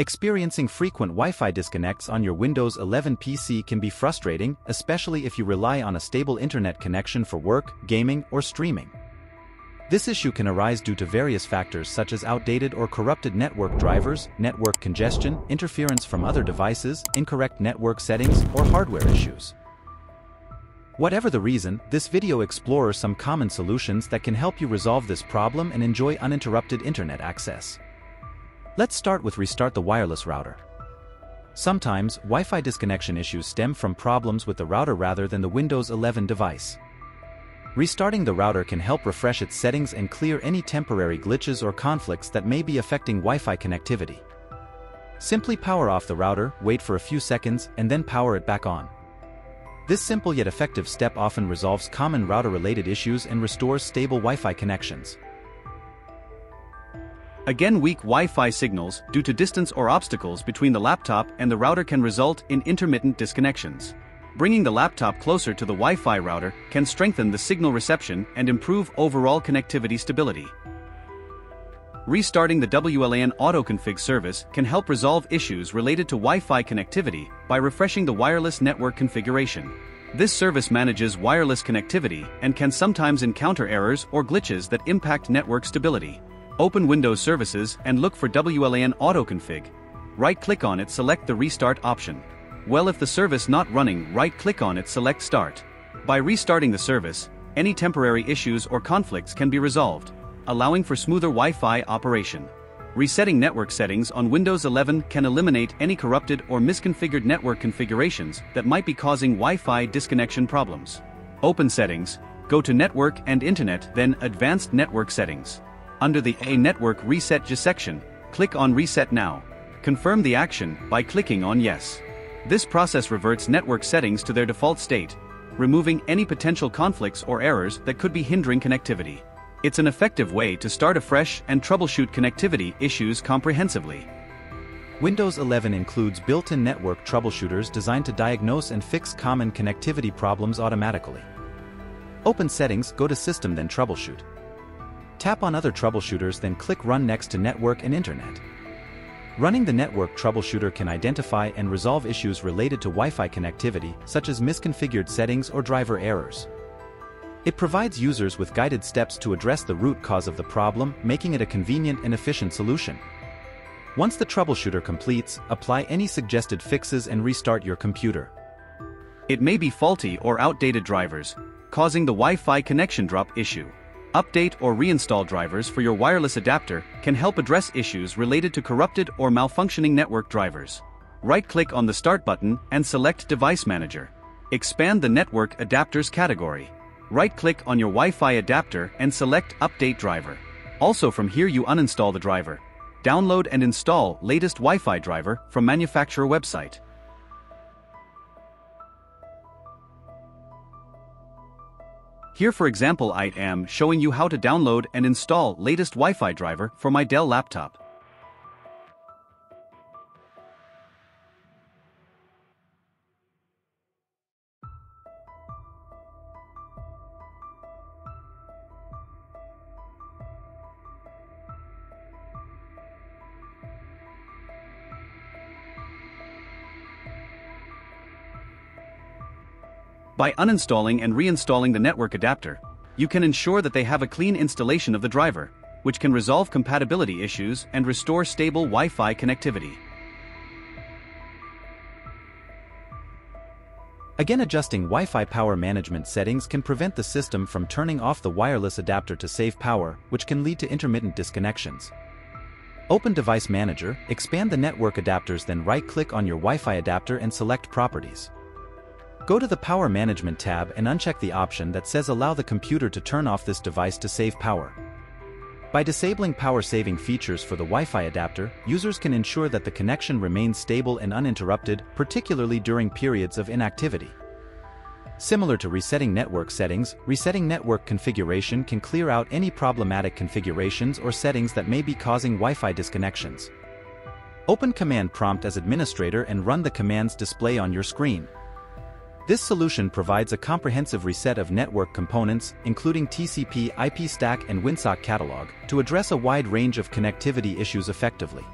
Experiencing frequent Wi-Fi disconnects on your Windows 11 PC can be frustrating, especially if you rely on a stable internet connection for work, gaming, or streaming. This issue can arise due to various factors such as outdated or corrupted network drivers, network congestion, interference from other devices, incorrect network settings, or hardware issues. Whatever the reason, this video explores some common solutions that can help you resolve this problem and enjoy uninterrupted internet access. Let's start with restart the wireless router. Sometimes, Wi-Fi disconnection issues stem from problems with the router rather than the Windows 11 device. Restarting the router can help refresh its settings and clear any temporary glitches or conflicts that may be affecting Wi-Fi connectivity. Simply power off the router, wait for a few seconds, and then power it back on. This simple yet effective step often resolves common router-related issues and restores stable Wi-Fi connections. Again weak Wi-Fi signals due to distance or obstacles between the laptop and the router can result in intermittent disconnections. Bringing the laptop closer to the Wi-Fi router can strengthen the signal reception and improve overall connectivity stability. Restarting the WLAN autoconfig service can help resolve issues related to Wi-Fi connectivity by refreshing the wireless network configuration. This service manages wireless connectivity and can sometimes encounter errors or glitches that impact network stability. Open Windows Services and look for WLAN Autoconfig. Right-click on it select the Restart option. Well if the service not running right-click on it select Start. By restarting the service, any temporary issues or conflicts can be resolved, allowing for smoother Wi-Fi operation. Resetting network settings on Windows 11 can eliminate any corrupted or misconfigured network configurations that might be causing Wi-Fi disconnection problems. Open Settings, go to Network and Internet then Advanced Network Settings. Under the A Network Reset section, click on Reset Now. Confirm the action by clicking on Yes. This process reverts network settings to their default state, removing any potential conflicts or errors that could be hindering connectivity. It's an effective way to start afresh and troubleshoot connectivity issues comprehensively. Windows 11 includes built-in network troubleshooters designed to diagnose and fix common connectivity problems automatically. Open Settings, go to System then Troubleshoot. Tap on other troubleshooters then click Run next to Network and Internet. Running the network troubleshooter can identify and resolve issues related to Wi-Fi connectivity, such as misconfigured settings or driver errors. It provides users with guided steps to address the root cause of the problem, making it a convenient and efficient solution. Once the troubleshooter completes, apply any suggested fixes and restart your computer. It may be faulty or outdated drivers, causing the Wi-Fi connection drop issue. Update or reinstall drivers for your wireless adapter can help address issues related to corrupted or malfunctioning network drivers. Right-click on the Start button and select Device Manager. Expand the Network Adapters category. Right-click on your Wi-Fi adapter and select Update Driver. Also from here you uninstall the driver. Download and install latest Wi-Fi driver from manufacturer website. Here for example I am showing you how to download and install latest Wi-Fi driver for my Dell laptop. By uninstalling and reinstalling the network adapter, you can ensure that they have a clean installation of the driver, which can resolve compatibility issues and restore stable Wi-Fi connectivity. Again adjusting Wi-Fi power management settings can prevent the system from turning off the wireless adapter to save power, which can lead to intermittent disconnections. Open Device Manager, expand the network adapters then right-click on your Wi-Fi adapter and select Properties. Go to the Power Management tab and uncheck the option that says allow the computer to turn off this device to save power. By disabling power-saving features for the Wi-Fi adapter, users can ensure that the connection remains stable and uninterrupted, particularly during periods of inactivity. Similar to resetting network settings, resetting network configuration can clear out any problematic configurations or settings that may be causing Wi-Fi disconnections. Open Command Prompt as administrator and run the commands display on your screen. This solution provides a comprehensive reset of network components, including TCP, IP stack and WinSock catalog, to address a wide range of connectivity issues effectively.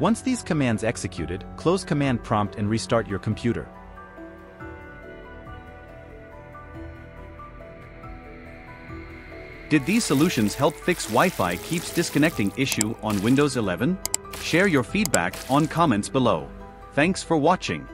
Once these commands executed, close command prompt and restart your computer. Did these solutions help fix Wi-Fi keeps disconnecting issue on Windows 11? Share your feedback on comments below. Thanks for watching.